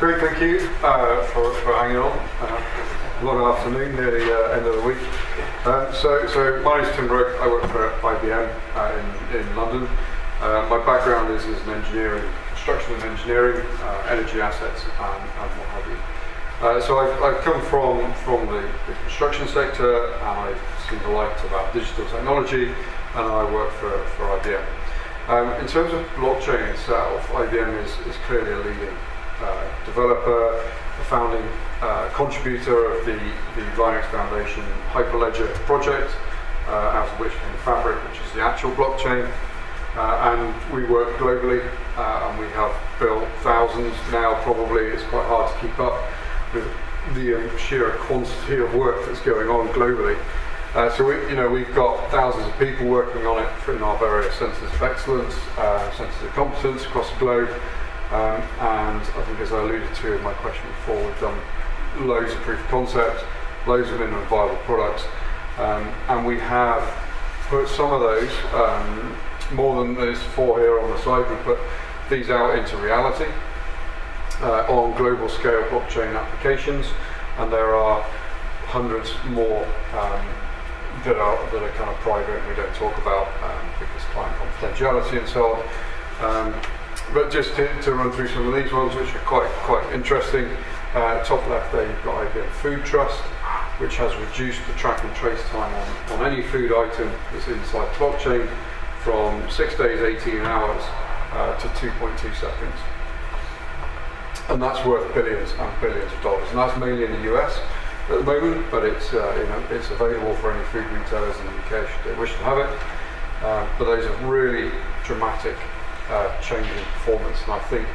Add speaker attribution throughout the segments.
Speaker 1: Great, thank you uh, for, for hanging on. Uh, long afternoon, nearly uh, end of the week. Uh, so, so my name's Tim Rook. I work for IBM uh, in, in London. Uh, my background is as an engineering, construction and engineering, uh, energy assets, and, and what have you. So I've, I've come from from the, the construction sector, and I seem to like about digital technology, and I work for, for IBM. Um, in terms of blockchain itself, IBM is, is clearly a leading developer, a founding uh, contributor of the, the Linux Foundation Hyperledger project, uh, out of which came Fabric, which is the actual blockchain. Uh, and we work globally, uh, and we have built thousands now. Probably it's quite hard to keep up with the um, sheer quantity of work that's going on globally. Uh, so we, you know, we've got thousands of people working on it in our various centres of excellence, uh, centres of competence across the globe. Um, and I think as I alluded to in my question before, we've done loads of proof of concept, loads of minimum viable products, um, and we have put some of those, um, more than there's four here on the side, we've put these out into reality uh, on global scale blockchain applications, and there are hundreds more um, that are that are kind of private and we don't talk about um, because client confidentiality and so on. But just to, to, run through some of these ones, which are quite quite interesting. Uh, top left there, you've got IBM Food Trust, which has reduced the track and trace time on, on any food item that's inside the blockchain from six days, 18 hours uh, to 2.2 seconds. And that's worth billions and billions of dollars. And that's mainly in the US at the moment, but it's uh, you know it's available for any food retailers in the UK should they wish to have it. Um, but those are really dramatic uh, performance, and I think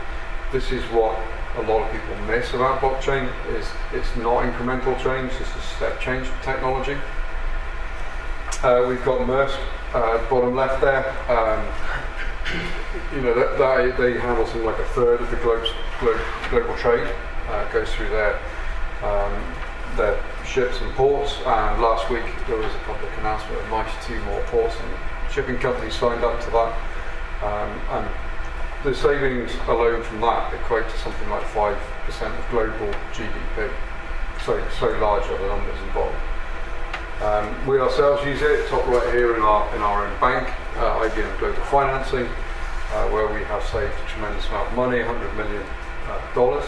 Speaker 1: this is what a lot of people miss about blockchain is it's not incremental change, it's a step change technology. Uh, we've got Maersk, uh, bottom left there. Um, you know, that, that, they handle something like a third of the globe's, globe, global trade uh, goes through their um, their ships and ports. And last week there was a public announcement of 92 more ports and shipping companies signed up to that. Um, and the savings alone from that equate to something like 5% of global GDP. So, so large are the numbers involved. Um, we ourselves use it, top right here in our, in our own bank, uh, IBM Global Financing, uh, where we have saved a tremendous amount of money, $100 million. Uh,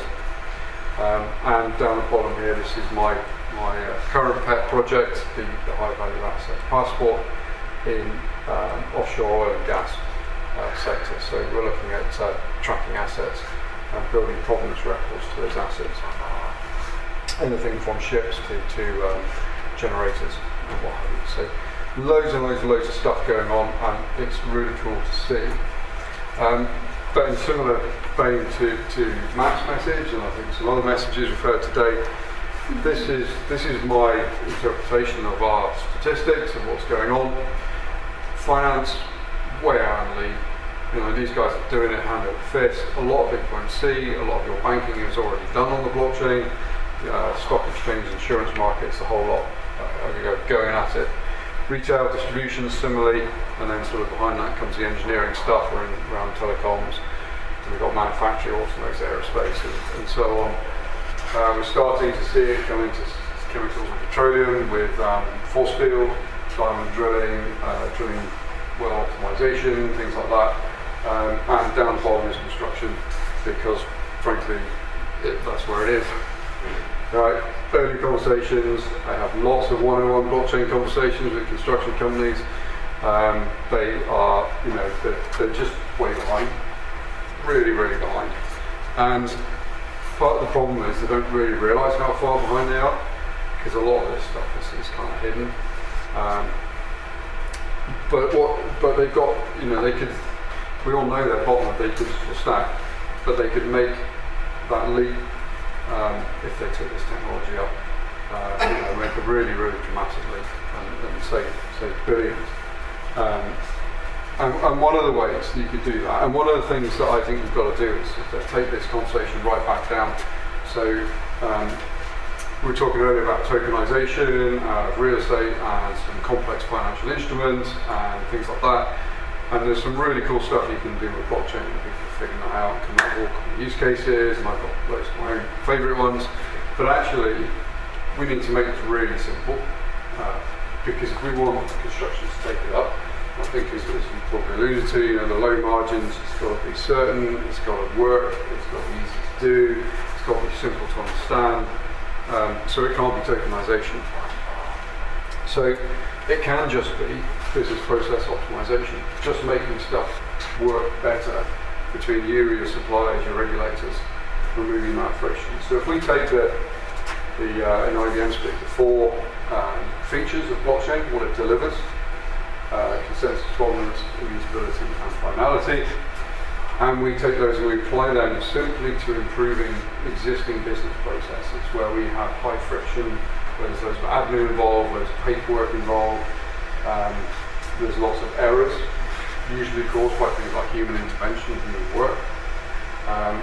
Speaker 1: um, and down the bottom here, this is my, my uh, current pet project, the, the high value asset passport in um, offshore oil and gas sector. So we're looking at uh, tracking assets and building provenance records to those assets. Anything from ships to, to um, generators and what have you. So loads and loads and loads of stuff going on and it's really cool to see. Um, but in similar vein to, to Matt's message, and I think some other messages referred today, this is this is my interpretation of our statistics and what's going on. Finance way out the lead. You know, these guys are doing it hand over fist. A lot of it won't see. A lot of your banking is already done on the blockchain. Uh, stock exchange, insurance markets, a whole lot uh, going at it. Retail distribution similarly, and then sort of behind that comes the engineering stuff around, around telecoms. And we've got manufacturing, automotive, aerospace, and, and, so on. Uh, we're starting to see it come into chemicals and petroleum with um, force field, diamond drilling, uh, drilling well optimization, things like that. Um, and down the bottom is construction because, frankly, it, that's where it is. Right, early conversations. I have lots of one-on-one blockchain conversations with construction companies. Um, they are, you know, they're, they're, just way behind, really, really behind. And part of the problem is they don't really realise how far behind they are, because a lot of this stuff is, is kind of hidden. Um, but what, but they've got, you know, they could. We all know they're bottom of the digital stack, but they could make that leap um, if they took this technology up, uh, you know, make it really, really dramatically and, and save, save billions. Um, and, and, one of the ways you could do that, and one of the things that I think we've got to do is, to take this conversation right back down. So um, we were talking earlier about tokenization of real estate and some complex financial instruments and things like that. And there's some really cool stuff you can do with blockchain. People are figuring that out coming up with all different use cases, and I've got loads of my own favourite ones. But actually, we need to make this really simple uh, because if we want construction to take it up, I think as, as you probably alluded to, you know, the low margins, it's got to be certain, it's got to work, it's got to be easy to do, it's got to be simple to understand, um, so it can't be tokenization. So it can just be business process optimization, just making stuff work better between you, your suppliers, your regulators, removing that friction. So if we take the, the uh, in IBM speak, the four um, features of blockchain, what it delivers, uh, consensus, provenance, immutability, and finality, and we take those and we apply them simply to improving existing business processes where we have high friction, where there's of admin involved, loads there's paperwork involved, um, there's lots of errors, usually caused by things like human intervention and human work. Um,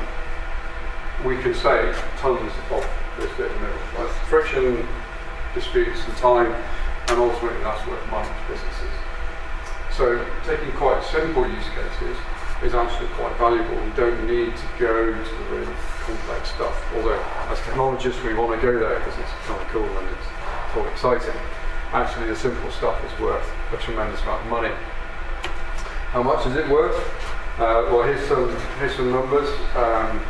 Speaker 1: we can save tons of this bit in the middle. Friction, disputes and time, and ultimately that's worth money businesses. So taking quite simple use cases is actually quite valuable. We don't need to go to the really complex stuff. Although as technologists we want to go there because it's kind of cool and it's all exciting. Actually the simple stuff is worth a tremendous amount of money. How much is it worth? Uh, well, here's some here's some numbers. Um,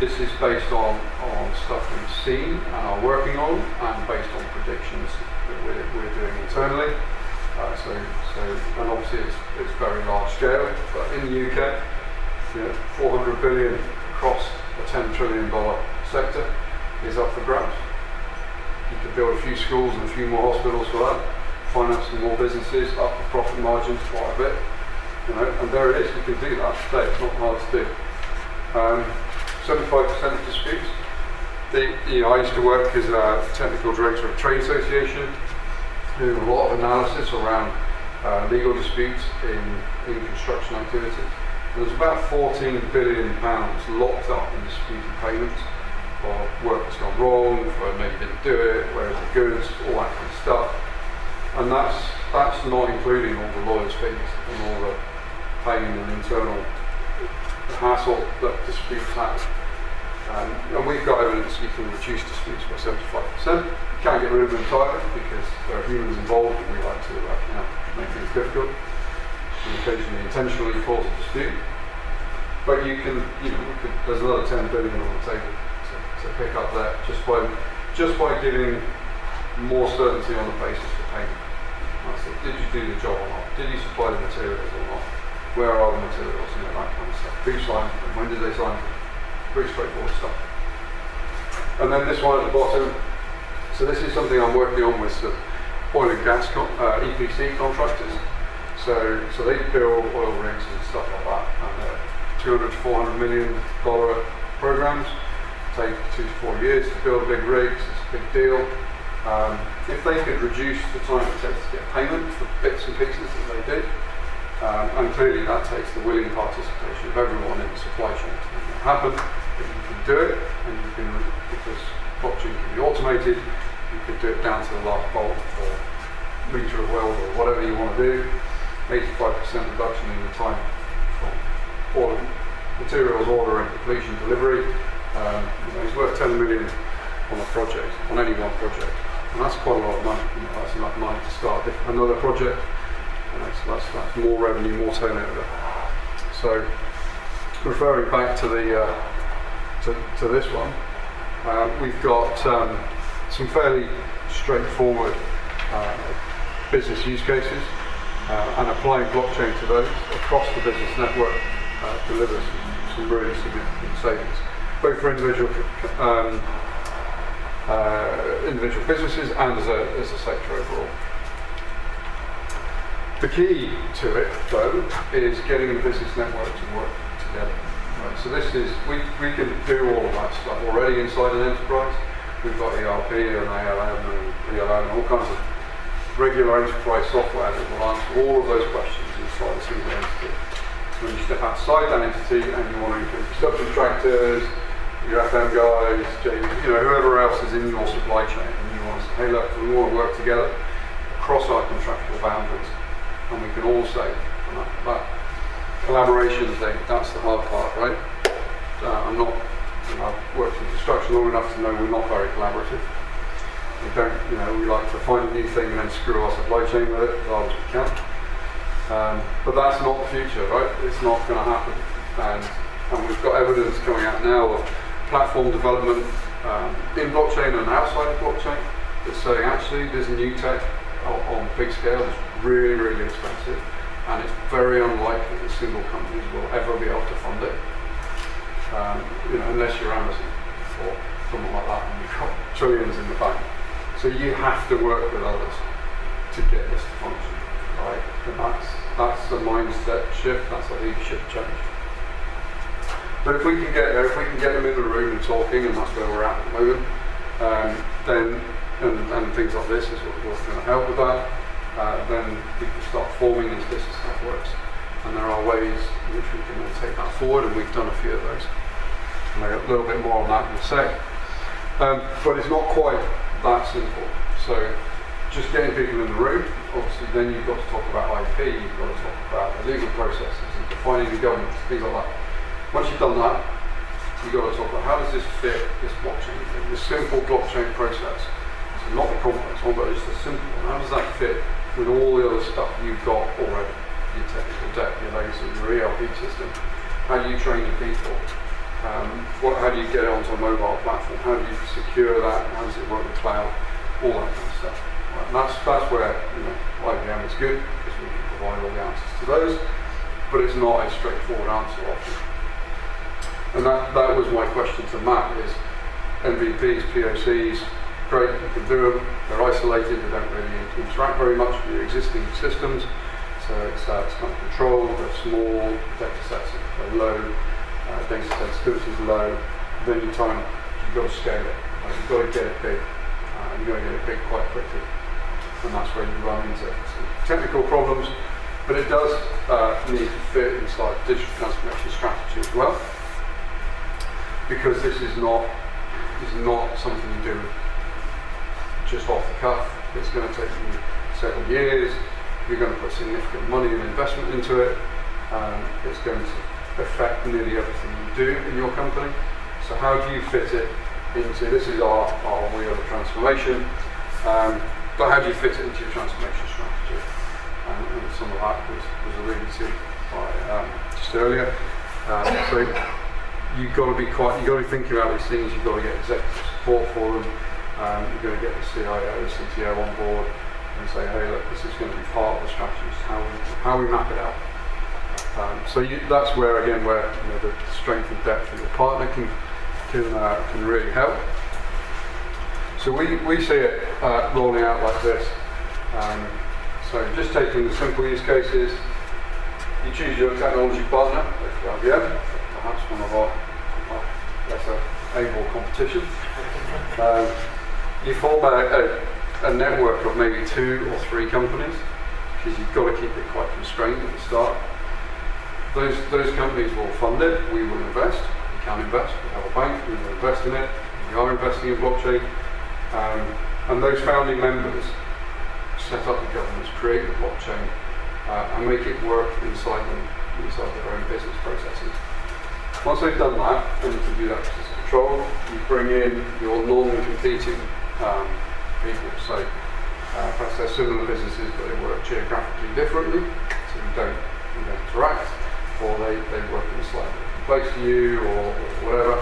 Speaker 1: this is based on, on stuff we've seen and are working on, and based on predictions that we're, we're doing internally. Uh, so, so, and obviously it's, it's very large scale, but in the UK, you know, 400 billion across a 10 trillion dollar sector is up for grabs. You could build a few schools and a few more hospitals for that, finance more businesses, up the profit margins quite a bit. You know, and there it is, you can do that today, it's not hard to do. Um, 75% of disputes. The, you know, I used to work as a technical director of a trade association, doing a lot of analysis around uh, legal disputes in, in construction activities. There's about 14 billion pounds locked up in disputed payments for work that's gone wrong, for maybe didn't do it, where's the goods, all that kind of stuff. And that's that's not including all the lawyers' fees and all the pain and internal hassle that disputes have. Um, and we've got evidence you can reduce disputes by 75%. You can't get rid of them entirely because there are humans involved and we like to uh, you know, make things difficult and occasionally intentionally cause a dispute. But you can, you know, could, there's another 10 billion on the table to, to pick up there just by, just by giving more certainty on the basis for payment. Did you do the job or not? Did you supply the materials or not? Where are the materials? You know, that kind of stuff. Who signed them? When did they sign them? Pretty straightforward stuff. And then this one at the bottom. So this is something I'm working on with oil and gas uh, EPC contractors. So, so they build oil rigs and stuff like that. And uh, 200 to 400 million dollar programs take two to four years to build big rigs. It's a big deal. Um, if they could reduce the time it takes to get payment for bits and pieces that they do, um, and clearly that takes the willing participation of everyone in the supply chain to make that happen you can do it, and you can, because blockchain can be automated, you can do it down to the last bolt or meter of weld or whatever you want to do. 85% reduction in the time from materials order and completion delivery. Um, you know, it's worth 10 million on a project, on any one project. And that's quite a lot of money. You know, that's enough money to start another project. And that's, that's, that's more revenue, more turnover. So, referring back to the uh, to, to this one, uh, we've got um, some fairly straightforward uh, business use cases uh, and applying blockchain to those across the business network uh, delivers some really significant savings, both for individual um, Uh, individual businesses and as a, as a sector overall. The key to it, though, is getting the business network to work together. Right, so this is, we, we can do all of that stuff already inside an enterprise. We've got ERP and ALM and PLM and all kinds of regular enterprise software that will answer all of those questions inside a single entity. So when you step outside that entity and you want to include subcontractors, your FM guys, you know, whoever else is in your supply chain, and you want to say, hey look, we want to work together across our contractual boundaries, and we can all. And that, that collaboration thing, that's the hard part, right? Uh, I'm not, you know, I've worked in construction long enough to know we're not very collaborative. We don't, you know, we like to find a new thing and then screw our supply chain with it as hard as we can. Um, but that's not the future, right? It's not going to happen. And, and we've got evidence coming out now of platform development um, in blockchain and outside of blockchain that's saying actually there's new tech on, big scale that's really, really expensive and it's very unlikely that single companies will ever be able to fund it. Um, you know, unless you're Amazon or someone like that and you've got trillions in the bank. So you have to work with others to get this to function, right? And that's that's the mindset shift, that's a leadership change. But if we can get there, if we can get them in the room and talking, and that's where we're at at the moment, um, then and, and, things like this is what, what's going to help with that. Uh, then people start forming as this is how it works. And there are ways in which we can take that forward, and we've done a few of those. And I got a little bit more on that in a sec. Um, but it's not quite that simple. So just getting people in the room, obviously then you've got to talk about IP, you've got to talk about the legal processes and defining the governance, things like that. Once you've done that, you've got to talk about how does this fit this blockchain thing, this simple blockchain process. So not the complex one, but just the simple one. How does that fit with all the other stuff you've got already? Your technical debt, your legacy, your ERP system. How do you train your people? Um, what, how do you get it onto a mobile platform? How do you secure that? How does it work with cloud? All that kind of stuff. And that's, that's where you know, IBM is good because we can provide all the answers to those, but it's not a straightforward answer often. And that, that was my question to Matt is MVPs, POCs, great, you can do them, they're isolated, they don't really interact very much with your existing systems, so it's, uh, it's of controlled, they're small, data sets are low, uh, data sensitivity is low, then you time, you've got to scale it, you've got to get it big, uh, and you've got to get it big quite quickly. And that's where you run into technical problems. But it does uh, need to fit inside digital transformation strategy as well, because this is not this is not something you do just off the cuff. It's going to take you several years. You're going to put significant money and investment into it. Um, it's going to affect nearly everything you do in your company. So how do you fit it into, this is our, our wheel of transformation. Um, but how do you fit it into your transformation strategy? Um, and some of that was, was alluded to by um, just earlier. Um, so you've got to be quite, you've got to be thinking about these things. You've got to get executive support for them. Um, you've got to get the CIO, the CTO on board and say, hey, look, this is going to be part of the strategy. How we, how we map it out. Um, so you, that's where again, where you know, the strength and depth of your partner can can uh, can really help. So we, we see it uh, rolling out like this. Um, so just taking the simple use cases, you choose your technology partner, like one of our, lesser able competition. Um, you form a, a, a, network of maybe two or three companies, because you've got to keep it quite constrained at the start. Those, those companies will fund it, we will invest, we can invest, we have a bank, we will invest in it, we are investing in blockchain, um, and those founding members set up the governance, create the blockchain, uh, and make it work inside them, inside their own business processes. Once they've done that, and can do that process control, you bring in your non-competing um, people. So uh, perhaps they're similar businesses, but they work geographically differently, so you don't, you don't interact, or they, they work in a slightly different place to you, or, or whatever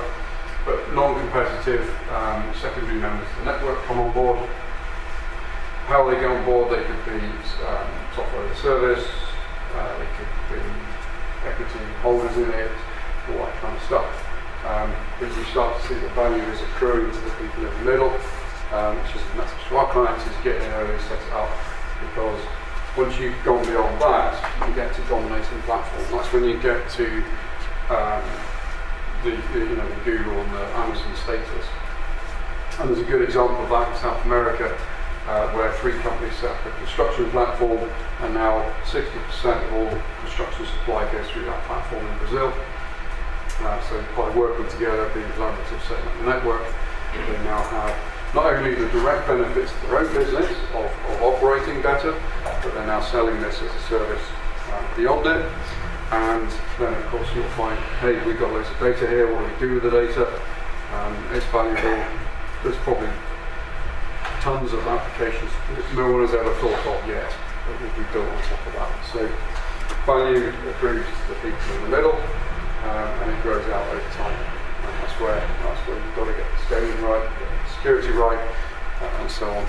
Speaker 1: but non-competitive um, secondary members of the network come on board. How they go on board, they could be um, software as a service, uh, they could be equity holders in it, all that kind of stuff. Um, but you start to see the value is accruing to the people in the middle, um, which is the message to our clients is get in early, set it up, because once you've gone beyond that, you get to dominating platform. That's when you get to um, the, the, you know, the Google and the Amazon status. And there's a good example of that in South America, uh, where three companies set up a construction platform, and now 60% of all construction supply goes through that platform in Brazil. So by working together, being collaborative, setting up the network, they now have not only the direct benefits to their own business of, of operating better, but they're now selling this as a service uh, beyond it. and then of course you'll find, hey, we've got loads of data here, what do we do with the data? Um, it's valuable. There's probably tons of applications that no one has ever thought of yet that will be built on top of that. So value to the people in the middle, um, and it grows out over time. And that's where that's where you've got to get the scaling right, get the security right, uh, and so on.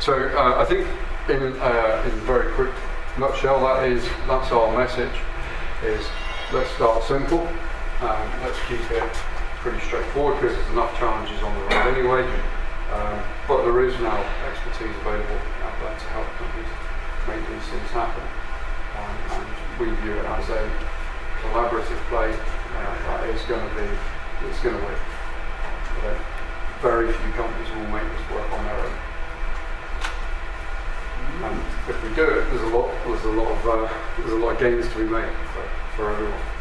Speaker 1: So uh, I think in uh, in very quick nutshell, that is that's our message. Is let's start simple. Um, let's keep it pretty straightforward because there's enough challenges on the road anyway. Um, but there is now expertise available out there to help companies make these things happen. Um, and we view it as a collaborative play uh, is going to be, it's going to win. Uh, very few companies will make this work on their own. And if we do it, there's a lot, there's a lot of, uh, there's a lot of gains to be made for, for everyone.